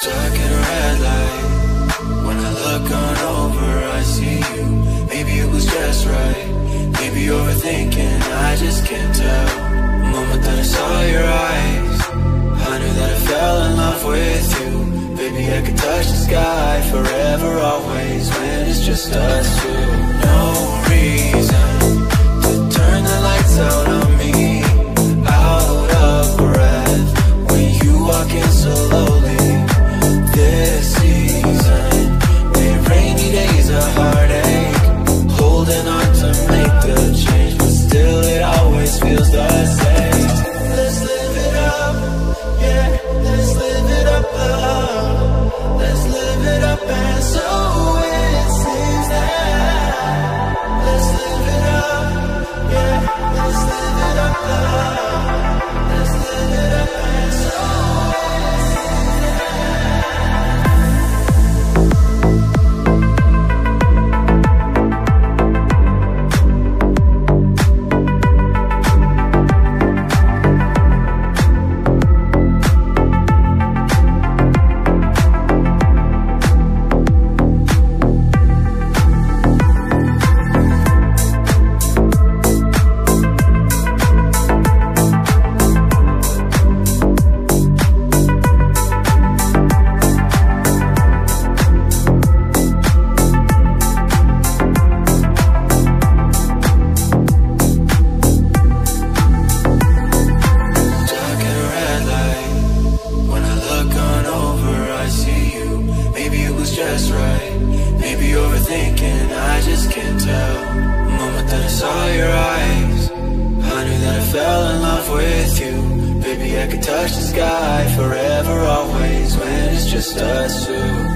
Stuck in a red light. When I look on over I see you. Maybe it was just right. Maybe overthinking I just can't tell. The moment that I saw your eyes. I knew that I fell in love with you. Baby I could touch the sky Forever always. When it's just us. just us two.